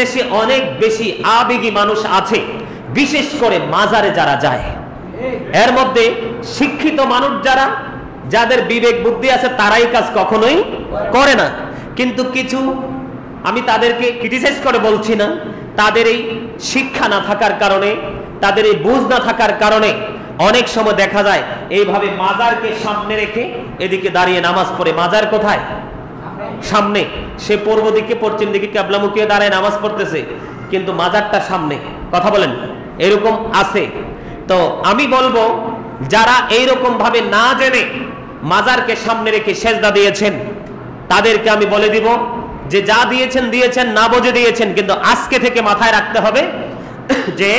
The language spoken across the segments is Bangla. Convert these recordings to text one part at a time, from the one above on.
দেশে অনেক বেশি আবেগী মানুষ আছে, বিশেষ করে মাজারে যারা যায়। এর মধ্যে শিক্ষিত মানুষ যারা, যাদের বিবেক বুদ্ধি আছে, তারাই কাজ কখনোই করে না। কিন্তু কিছু, আমি তাদেরকে ক্রিটিসাইজ করে বলছি না, তাদের এই শিক্ষা না থাকার কারণে, তাদের এই বুঝ না থাকার কারণে অনেক সময় দেখা যায়, এইভাবে মাজারকে সামনে রেখে এদিকে দাঁড়িয়ে নামাজ পড়ে। মাজার কোথায়? সামনে। সে পূর্ব দিকে, পশ্চিম দিকে ক্যাবলামুখী দাঁড়ায়, নামাজ পড়তেছে। কিন্তু মাজারটা সামনে। কথা বলেন, এরকম আছে। তো আমি বলব, যারা এইরকম ভাবে না জেনে মাজারকে সামনে রেখে সেজদা দিয়েছেন, তাদেরকে আমি বলে দিব যে যা দিয়েছেন দিয়েছেন, না বুঝে দিয়েছেন, কিন্তু আজকে থেকে মাথায় রাখতে হবে যে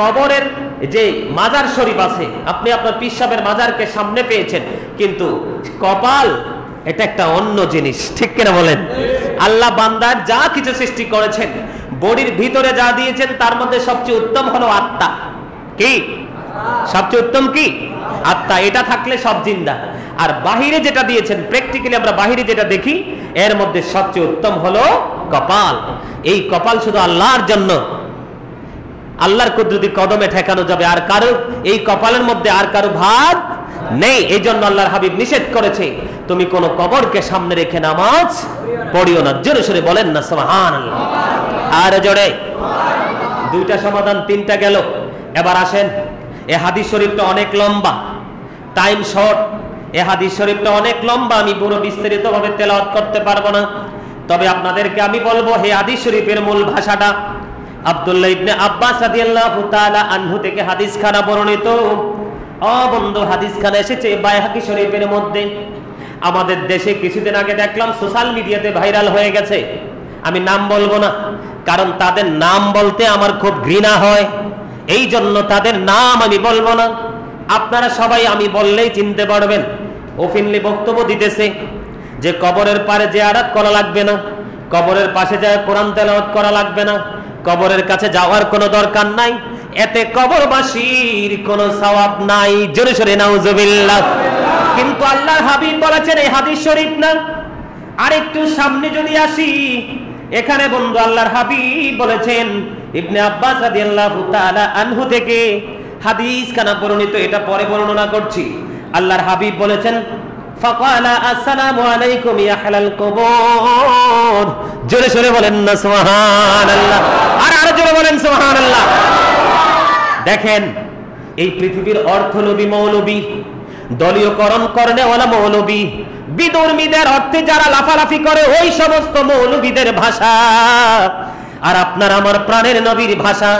কবরের যে মাজার শরীফ আছে, আপনি আপনার পিসাবের মাজারকে সামনে পেয়েছেন, কিন্তু কপাল এটা একটা অন্য জিনিস, ঠিক কিনা বলেন? আল্লাহ বান্দার যা কিছু সৃষ্টি করেছেন, বডির ভিতরে যা দিয়েছেন, তার মধ্যে সবচেয়ে উত্তম হলো আত্মা। কি? সবচেয়ে উত্তম কি? আত্মা। এটা থাকলে সব জিন্দা। আর বাহিরে যেটা দিয়েছেন প্র্যাকটিক্যালি আমরা বাহিরে যেটা দেখি, এর মধ্যে সবচেয়ে উত্তম হলো কপাল। এই কপাল শুধু আল্লাহর জন্য। আল্লাহর কুদরতি কদমে ঠেকানো যাবে। আর কারও এই কপালের মধ্যে আর কারও ভাগ নেই এই জন্য আল্লাহর হাবিব নিষেধ করেছে। তুমি কোন কবরকে সামনে রেখে নামাজ পড়িও না। জোরে সরে বলেন না সুবহান আর জোরে। দুইটা সমাধান, তিনটা গেল। এবার আসেন। এ হাদিস শরীফটা অনেক লম্বা। Time short. এ হাদিস শরীফটা অনেক লম্বা। আমি পুরো বিস্তারিত ভাবে তেলাওয়াত করতে পারব না। তবে আপনাদেরকে আমি বলব, হে হাদিস শরীফের মূল ভাষাটা। আব্দুল্লাহ ইবনে আব্বাস রাদিয়াল্লাহু তাআলা আনহু থেকে হাদিস খানা বর্ণিত। ও বন্ধু, হাদিস খানা এসেছে বাইহাকি শরীফের মধ্যে। আমাদের দেশে কিছুদিন আগে দেখলাম সোশ্যাল মিডিয়াতে ভাইরাল হয়ে গেছে। আমি নাম বলব না, কারণ তাদের নাম বলতে আমার খুব ঘৃণা হয়। এই জন্য তাদের নাম আমি বলব না। আপনারা সবাই আমি বললেই চিনতে পারবেন। ওফিনলি বক্তব্য দিতেছে যে কবরের পারে যে আড়াত করা লাগবে না, কবরের পাশে যায় কোরআন তেলাওয়াত করা লাগবে না, কবরের কাছে যাওয়ার কোনো দরকার নাই। এতে কবরবাসীর কোন সওয়াব নাই। জোরে সরে, নাউজুবিল্লাহ। কিন্তু আল্লাহর হাবিব বলেছেন, এই হাদিস শরীফ না? আর একটু সামনে যদি আসি, এখানে বন্ধু আল্লাহর হাবিব বলেছেন, ইবনে আব্বাস রাদিয়াল্লাহু তাআলা আনহু থেকে হাদিস কানা বর্ণিত, এটা পরে বর্ণনা করছি। আল্লাহর হাবিব বলেছেন, ফাকালা, আসসালামু আলাইকুম ইয়া হালাল কবর। জোরে সরে বলেন না, সুবহানাল্লাহ। আর আরও জোরে বলেন, সুবহানাল্লাহ। দেখেন, এই পৃথিবীর অর্থনবী মৌলবী, দলীয়করণ ওলা মৌলবী, বিদর্মীদের অর্থে যারা লাফালাফি করে ওই সমস্ত মৌলবীদের ভাষা। আর আপনার আমার প্রাণের নবীর ভাষা,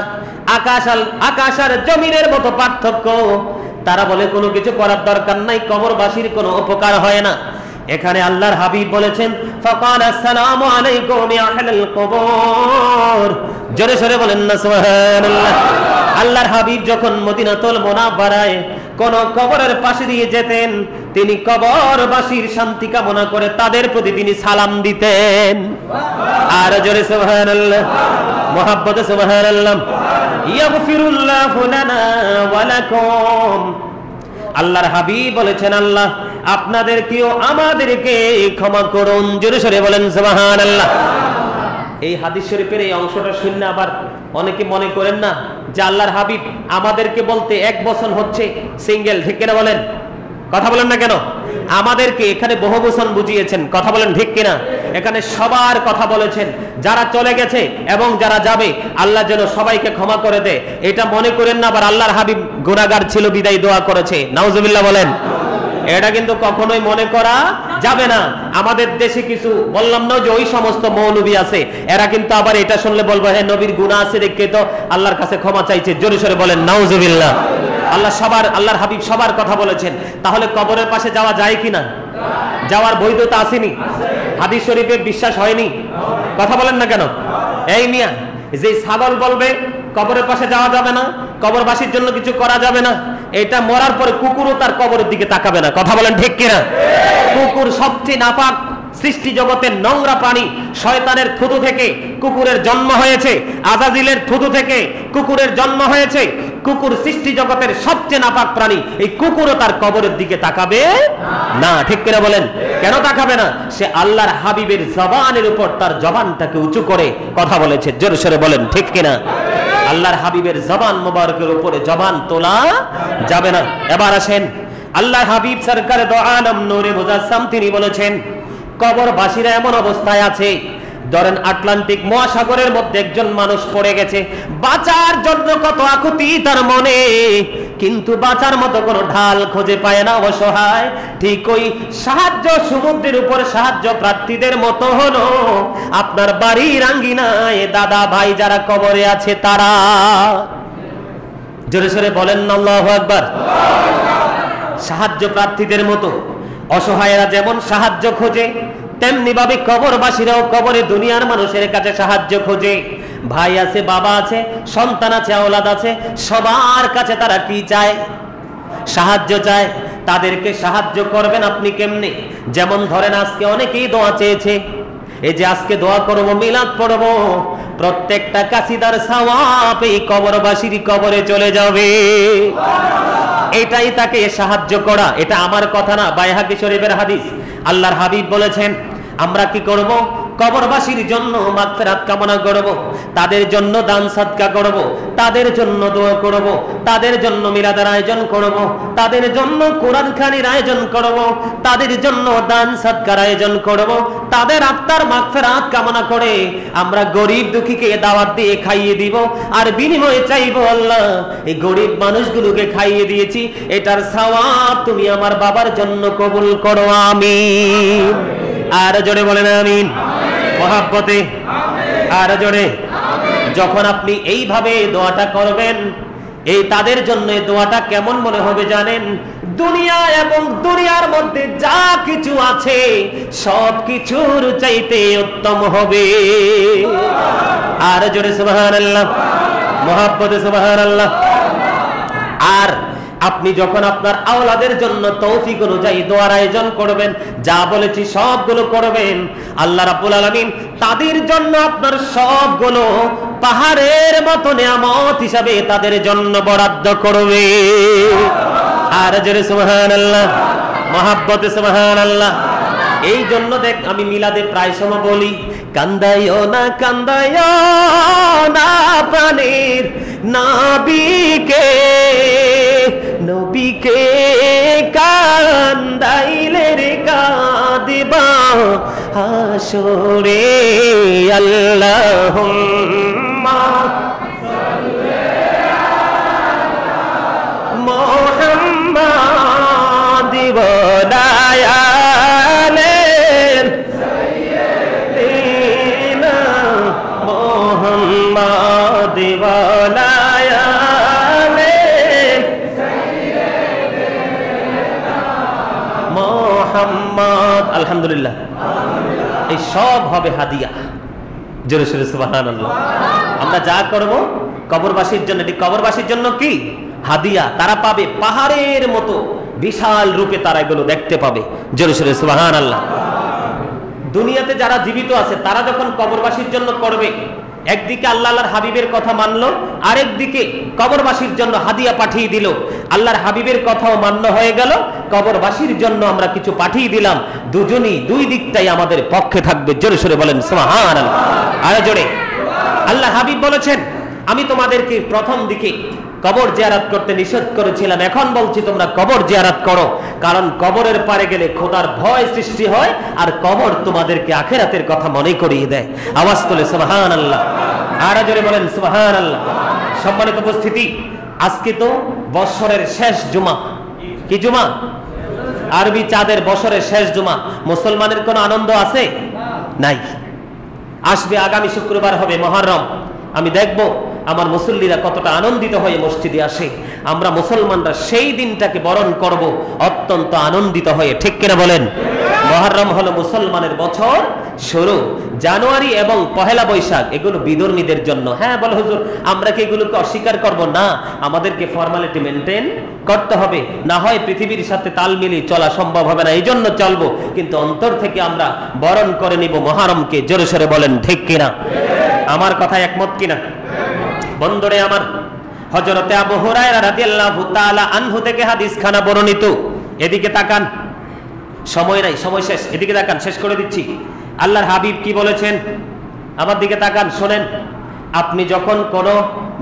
আকাশ আকাশ আর জমিনের মতো পার্থক্য, তারা বলে কোনো কিছু করার দরকার নাই, কবরবাসীর কোনো উপকার হয় না। এখানে আল্লাহর হাবিব বলেছেন ফাকাল আসসালামু আলাইকুম ইয়া আহলাল কবর। জোরে সরে বলেন না, সুবহানাল্লাহ। আল্লাহর হাবিব যখন মদিনাতুল মুনাওয়ারায় কোন কবরের পাশে দিয়ে যেতেন, তিনি কবরবাসীর শান্তি কামনা করে তাদের প্রতি তিনি সালাম দিতেন। আর জোরে সুবহানাল্লাহ, মুহাব্বতে সুবহানাল্লাহ, ইয়াগফিরুল্লাহু লানা ওয়া লাকুম। আল্লাহর হাবিব বলেছেন, আল্লাহ, আপনাদেরকেও আমাদেরকে ক্ষমা করুন। জোরে সরে বলেন সুবহান আল্লাহ এই হাদিস শরীফের এই অংশটা শুনলে আবার অনেকে মনে করেন না যে আল্লাহর হাবিব আমাদেরকে বলতে এক বছর হচ্ছে সিঙ্গেল, ঠিক কিনা বলেন? কথা বলেন না কেন? আমাদেরকে এখানে বহু বচন বুঝিয়েছেন, কথা বলেন ঠিক কিনা? এখানে সবার কথা বলেছেন, যারা চলে গেছে এবং যারা যাবে, আল্লাহ যেন সবাইকে ক্ষমা করে দেয়। এটা মনে করেন না, আবার আল্লাহর হাবিব গুনাহগার ছিল, বিদায় দোয়া করেছে। নাউজুবিল্লাহ বলেন। এটা কিন্তু কখনোই মনে করা যাবে না। আমাদের দেশে কিছু, বললাম না যে ওই সমস্ত মৌলবী আছে, এরা কিন্তু আবার এটা শুনলে বলব হ্যাঁ নবীর গুনাহ আছে দেখে তো, আল্লাহর কাছে ক্ষমা চাইছে। জোরে সরে বলেন, নাউজুবিল্লাহ। আল্লাহ সবার, আল্লাহর হাবিব সবার কথা বলেছেন। তাহলে কবরের পাশে যাওয়া যায় কিনা? যাওয়ার বৈধতা আসেনি? হাদিস শরীফে বিশ্বাস হয়নি? কথা বলেন না কেন? এই মিয়া, যে ছাগল বলবে, কবরের পাশে যাওয়া যাবে না, কবরবাসীর জন্য কিছু করা যাবে না, এটা মরার পরে কুকুরও তার কবরের দিকে তাকাবে না। কথা বলেন ঠিক কিনা? কুকুর সবচেয়ে নাপাক সৃষ্টি জগতের নোংরা প্রাণী শয়তানের থুতু থেকে কুকুরের জন্ম হয়েছে, আজাজিলের থুতু থেকে কুকুরের জন্ম হয়েছে। কুকুর সৃষ্টি জগতের সবচেয়ে নাপাক প্রাণী, এই কুকুরও তার কবরের দিকে তাকাবে না। ঠিক করে বলেন, কেন তাকাবে না? সে আল্লাহর হাবিবের জবানের উপর তার জবানটাকে উঁচু করে কথা বলেছে। জোরে সরে বলেন, ঠিক কিনা? আল্লাহর হাবিবের জবান মোবারকের উপরে জবান তোলা যাবে না। এবার আসেন আল্লাহ হাবিব সরকার দো আলম নূরে মুজাসসাম তিনি বলেছেন কবরবাসীরা এমন অবস্থায় আছে। ধরেন আটলান্টিক মহাসাগরের মধ্যে একজন মানুষ পড়ে গেছে। বাঁচার জন্য কত আকুতি তার মনে। কিন্তু বাঁচার মতো কোনো ঢাল খুঁজে পায় না অসহায়। ঠিক ওই সাহায্য সমুদ্রের উপর সাহায্য প্রার্থীদের মতো হলো। আপনার বাড়ি বাড়ির আঙ্গিনায় দাদা ভাই যারা কবরে আছে তারা। জোরে সরে বলেন না আল্লাহু আকবার। সাহায্য প্রার্থীদের মতো। অসহায়রা যেমন সাহায্য খোঁজে, তেমনি ভাবে কবরবাসীরাও কবরে দুনিয়ার মানুষের কাছে সাহায্য খোঁজে। ভাই আছে, বাবা আছে, সন্তান আছে, আওলাদ আছে, সবার কাছে তারা কি চায়? সাহায্য চায়। তাদেরকে সাহায্য করবেন আপনি কেমনে? যেমন ধরেন আজকে অনেকেই দোয়া চেয়েছে, এই যে আজকে দোয়া করব, মিলাদ পড়ব, প্রত্যেকটা কাশিদার সাওয়াব এই কবরবাসীর কবরে চলে যাবে। এটাই তাকে সাহায্য করা। এটা আমার কথা না, বাইহাকি শরীফের হাদিস। আল্লাহর হাবিব বলেছেন, আমরা কি করব? কবরবাসীর জন্য মাগফিরাত কামনা করব, তাদের জন্য দান সাদকা করব, তাদের জন্য দোয়া করব, তাদের জন্য মিলাদের আয়োজন করব, তাদের জন্য কোরআন খানির আয়োজন করব, তাদের জন্য দান সাদকার আয়োজন করব, তাদের আত্মার মাগফিরাত কামনা করে আমরা গরিব দুঃখীকে দাওয়াত দিয়ে খাইয়ে দিব, আর বিনিময়ে চাইব আল্লাহ, এই গরিব মানুষগুলোকে খাইয়ে দিয়েছি, এটার সওয়াব তুমি আমার বাবার জন্য কবুল করো, আমিন। আর জোরে বলেন, আমিন। মহাব্বতে। আর জোরে, যখন আপনি এইভাবে দোয়াটা করবেন, এই তাদের জন্য দোয়াটা কেমন মনে হবে জানেন? দুনিয়া এবং দুনিয়ার মধ্যে যা কিছু আছে, সব কিছুর চাইতে উত্তম হবে। আর জোরে সুবাহান আল্লাহ মহাব্বতে সুবাহান আল্লাহ আর আপনি যখন আপনার আওলাদের জন্য তৌফিক অনুযায়ী দোয়ার আয়োজন করবেন, যা বলেছি সবগুলো করবেন, আল্লাহ রাব্বুল আলামিন তাদের জন্য আপনার সবগুলো পাহাড়ের মতো নিয়ামত হিসাবে তাদের জন্য বরাদ্দ করবে। আর জোরে সুবহানাল্লাহ, মহাব্বতে সুবহানাল্লাহ। এই জন্য দেখ, আমি মিলাদে প্রায় সময় বলি কান্দাইও না কান্দাইও না প্রাণীর নাবিকে। নবীকে কান্দাইলে রে কাঁদিবা হাসরে আল্লাহ মোহাম্মদ বদায়ালের সব হবে হাদিয়া। জোরে সুরে সুবাহান আমরা যা করব, কবরবাসীর জন্য, এটি কবরবাসীর জন্য কি? হাদিয়া। তারা পাবে পাহাড়ের মতো, বিশাল রূপে তারা এগুলো দেখতে পাবে। জোরে সুরে সুবাহান আল্লাহ দুনিয়াতে যারা জীবিত আছে, তারা যখন কবরবাসীর জন্য করবে একদিকে আল্লাহ আল্লাহর হাবিবের কথা মানলো, আরেকদিকে কবরবাসীর জন্য হাদিয়া পাঠিয়ে দিল। আল্লাহর হাবিবের কথাও মান্য হয়ে গেল, কবরবাসীর জন্য আমরা কিছু পাঠিয়ে দিলাম। দুজনই দুই দিকটাই আমাদের পক্ষে থাকবে। জোরে সরে বলেন আরে জোরে। আল্লাহ হাবিব বলেছেন, আমি তোমাদেরকে প্রথম দিকে কবর জিয়ারাত করতে নিষেধ করেছিলাম। এখন বলছি, তোমরা কবর জিয়ারাত করো। কারণ কবরের পারে গেলে খোদার ভয় সৃষ্টি হয়, আর কবর তোমাদেরকে আখেরাতের কথা মনে করিয়ে দেয়। আওয়াজ তোলে সুবহান আল্লাহ আর জোরে বলেন সুবহান আল্লাহ সম্মানিত উপস্থিতি, আজকে তো বৎসরের শেষ জুমা। কি জুমা? আরবি চাঁদের বছরের শেষ জুমা। মুসলমানের কোনো আনন্দ আছে? নাই। আসবে আগামী শুক্রবার হবে মহরম। আমি দেখব আমার মুসল্লিরা কতটা আনন্দিত হয়ে মসজিদে আসে। আমরা মুসলমানরা সেই দিনটাকে বরণ করব, অত্যন্ত আনন্দিত হয়ে। ঠিক কিনা বলেন? মহারম হলো মুসলমানের বছর শুরু। জানুয়ারি এবং পহেলা বৈশাখ, এগুলো বিদর্মীদের জন্য। হ্যাঁ বলে হুজুর, আমরা কি এগুলোকে অস্বীকার করব? না, আমাদেরকে ফর্মালিটি মেনটেন করতে হবে। না হয় পৃথিবীর সাথে তাল মিলিয়ে চলা সম্ভব হবে না এই জন্য চলবো। কিন্তু অন্তর থেকে আমরা বরণ করে নিব মহারমকে। জোরে সরে বলেন, ঠিক কিনা? আমার কথা একমত কিনা? বন্ধরে আমার হজরতে আবু হাদিস খানা বর্ণিত। এদিকে তাকান। সময় নাই, সময় শেষ। এদিকে তাকান, শেষ করে দিচ্ছি। আল্লাহর হাবিব কি বলেছেন? আমার দিকে তাকান, শোনেন। আপনি যখন কোন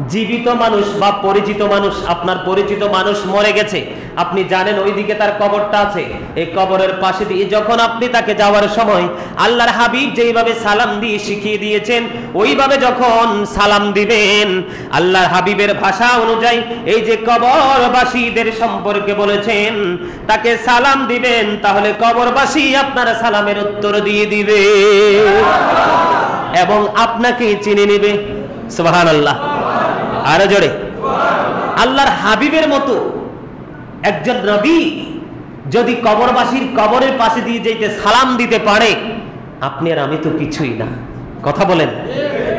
জীবিত মানুষ বা পরিচিত মানুষ, আপনার পরিচিত মানুষ মরে গেছে। আপনি জানেন ওইদিকে তার কবরটা আছে। এই কবরের পাশে দিয়ে যখন আপনি তাকে যাওয়ার সময় আল্লাহর হাবিব যেইভাবে সালাম দিয়ে শিখিয়ে দিয়েছেন, ওইভাবে যখন সালাম দিবেন, আল্লাহর হাবিবের ভাষা অনুযায়ী এই যে কবরবাসীদের সম্পর্কে বলেছেন, তাকে সালাম দিবেন, তাহলে কবরবাসী আপনার সালামের উত্তর দিয়ে দিবে। এবং আপনাকে চিনে নিবে। সুবাহান আল্লাহ আরও জোরে। আল্লাহর হাবিবের মতো একজন নবী যদি কবরবাসীর কবরের পাশে দিয়ে যেতে সালাম দিতে পারে, আপনি আর আমি তো কিছুই না। কথা বলেন।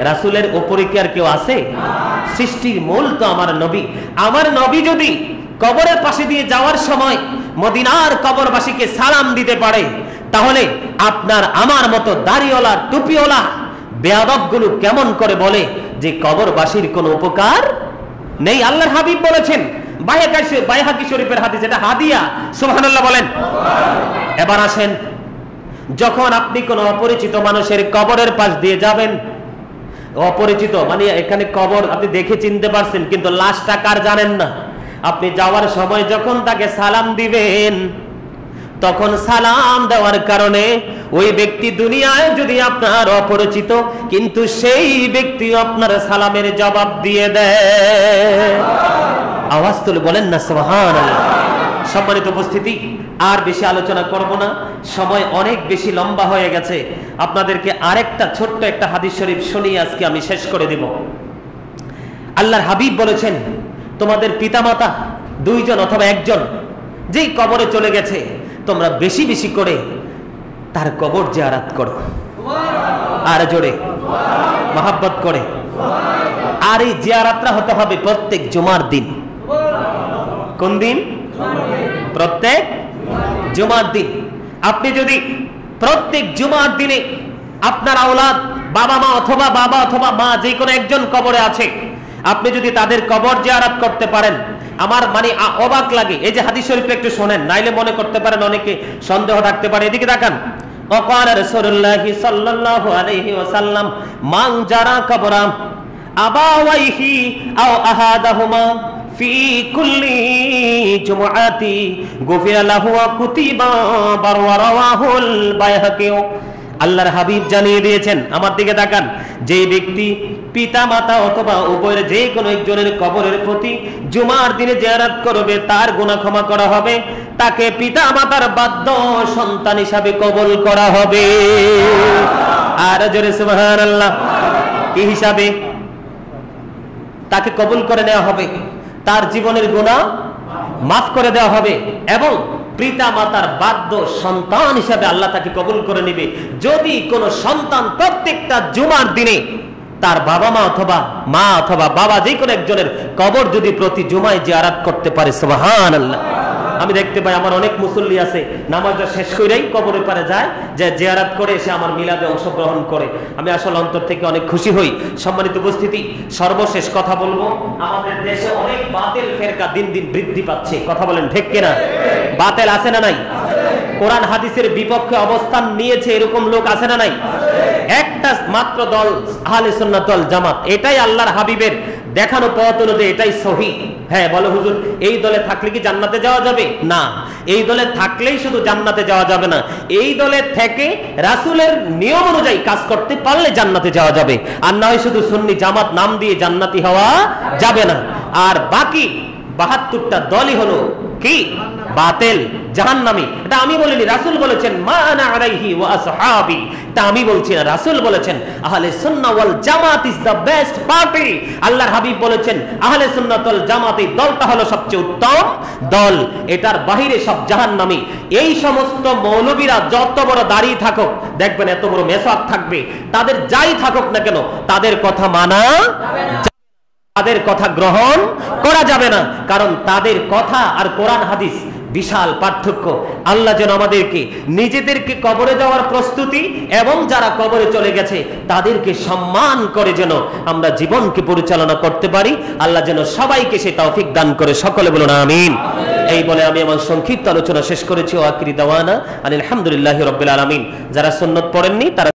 রাসুলের ওপরে কি আর কেউ আছে? সৃষ্টির মূল তো আমার নবী। আমার নবী যদি কবরের পাশে দিয়ে যাওয়ার সময় মদিনার কবরবাসীকে সালাম দিতে পারে, তাহলে আপনার আমার মতো দাড়িওয়ালা, টুপিওয়ালা বেয়াদবগুলো কেমন করে বলে যে কবরবাসীর কোনো উপকার নেই। আল্লাহর হাবিব বলেছেন বাইহাকি শরীফের হাদিস, এটা হাদিয়া। সুবহানাল্লাহ বলেন। এবার আসেন, যখন আপনি কোন অপরিচিত মানুষের কবরের পাশ দিয়ে যাবেন, অপরিচিত মানে এখানে কবর আপনি দেখে চিনতে পারছেন, কিন্তু লাশটা কার জানেন না? আপনি যাওয়ার সময় যখন তাকে সালাম দিবেন তখন সালাম দেওয়ার কারণে ওই ব্যক্তি দুনিয়ায় যদি আপনার অপরিচিত, কিন্তু সেই ব্যক্তি আপনার সালামের জবাব দিয়ে দেয়। আওয়াজ তুলে বলেন না সোহান সম্মানিত উপস্থিতি, আর বেশি আলোচনা করব না। সময় অনেক বেশি লম্বা হয়ে গেছে। আপনাদেরকে আরেকটা ছোট্ট একটা হাদিস শরীফ শুনিয়ে আজকে আমি শেষ করে দেব। আল্লাহর হাবিব বলেছেন, তোমাদের পিতামাতা দুইজন অথবা একজন যেই কবরে চলে গেছে তোমরা বেশি বেশি করে তার কবর জিয়ারাত করো। আর জোরে। মহাব্বত করে। আর এই জিয়ারাতটা হতে হবে প্রত্যেক জুমার দিন। কোন দিন? প্রত্যেক জুমার দিন। আপনি যদি প্রত্যেক জুমার দিনে আপনার আওলাদ বাবা মা অথবা বাবা অথবা মা যে কোনো একজন কবরে আছে, আপনি যদি তাদের কবর জিয়ারাত করতে পারেন আমার মানে অবাক লাগে। এই যে হাদিস শরীফ একটু শোনেন, নাইলে মনে করতে পারেন অনেকে সন্দেহ থাকতে পারে। এদিকে দেখান। অকাল রসুল্লাহ সাল্লাল্লাহু আলাইহি ওয়াসাল্লাম, মান যারা কবরাম আবাওয়াইহি আও আহাদাহুমা, ফি কুল্লি জুমআতি, গুফিরা লাহু ওয়া কুতিবা বারওয়া রাওয়াহুল বাইহাকিও আল্লাহর হাবিব জানিয়ে দিয়েছেন, আমার দিকে তাকান। যে ব্যক্তি পিতা মাতা অথবা উভয়ের যে কোনো একজনের কবরের প্রতি জুমার দিনে জিয়ারাত করবে, তার গুনাহ ক্ষমা করা হবে। তাকে পিতা মাতার বাধ্য সন্তান হিসাবে কবল করা হবে। আর জোরে সুবহানাল্লাহ, কি হিসাবে? তাকে কবুল করে নেওয়া হবে। তার জীবনের গুনাহ মাফ করে দেওয়া হবে এবং পিতা মাতার বাধ্য সন্তান হিসাবে আল্লাহ তাকে কবুল করে নেবে। যদি কোনো সন্তান প্রত্যেকটা জুমার দিনে তার বাবা মা অথবা মা অথবা বাবা যে কোনো একজনের কবর যদি প্রতি জুমায় জিয়ারাত করতে পারে সোহান আল্লাহ আমি দেখতে পাই আমার অনেক মুসল্লি আছে, নামাজটা শেষ করেই কবরের পারে যায় যে জিয়ারাত করে এসে আমার মিলাদে অংশগ্রহণ করে। আমি আসলে অন্তর থেকে অনেক খুশি হই। সম্মানিত উপস্থিতি, সর্বশেষ কথা বলব, আমাদের দেশে অনেক বাতিল ফেরকা দিন দিন বৃদ্ধি পাচ্ছে। কথা বলেন ঠিক কিনা? বাতিল আছে না নাই? কোরআন হাদিসের বিপক্ষে অবস্থান নিয়েছে এরকম লোক আছে না নাই? একটা মাত্র দল, আহলে সুন্নাত দল, জামাত। এটাই আল্লাহর হাবিবের দেখানো পথ অনুযায়ী এটাই সহি। হ্যাঁ বলো হুজুর, এই দলে থাকলে কি জান্নাতে যাওয়া যাবে? না। এই দলে থাকলেই শুধু জান্নাতে যাওয়া যাবে না। এই দলে থেকে রাসুলের নিয়ম অনুযায়ী কাজ করতে পারলে জান্নাতে যাওয়া যাবে। আর না হয় শুধু সুন্নি জামাত নাম দিয়ে জান্নাতি হওয়া যাবে না। আর বাকি বাহাত্তরটা দলই হলো কি? বাতেল, জাহান্নামি। এটা আমি বলিনি, রাসূল বলেছেন, মা আনা আলাইহি ওয়া আসহাবি। এটা আমি বলছি না, রাসূল বলেছেন, আহলে সুন্নাহ ওয়াল জামাত ইজ দা বেস্ট পার্টি। আল্লাহর হাবিব বলেছেন, আহলে সুন্নাত ওয়াল জামাত দলটা হলো সবচেয়ে উত্তম দল। এটার বাহিরে সব জাহান্নামি। এই সমস্ত মৌলবীরা যত বড় দাঁড়িয়ে থাকুক, দেখবেন এত বড় মেসাক থাকবে। তাদের যাই থাকুক না কেন, তাদের কথা মানা তাদের কথা গ্রহণ করা যাবে না। কারণ তাদের কথা আর কোরআন হাদিস বিশাল পার্থক্য। আল্লাহ যেন আমাদেরকে নিজেদেরকে কবরে যাওয়ার প্রস্তুতি এবং যারা কবরে চলে গেছে, তাদেরকে সম্মান করে যেন আমরা জীবনকে পরিচালনা করতে পারি। আল্লাহ যেন সবাইকে সে তৌফিক দান করে। সকলে বলুন, আমিন। এই বলে আমি আমার সংক্ষিপ্ত আলোচনা শেষ করেছি। ও আকিরি দাওয়ানা আলহামদুলিল্লাহ রবিল আলমিন। যারা সুন্নত পড়েননি, তারা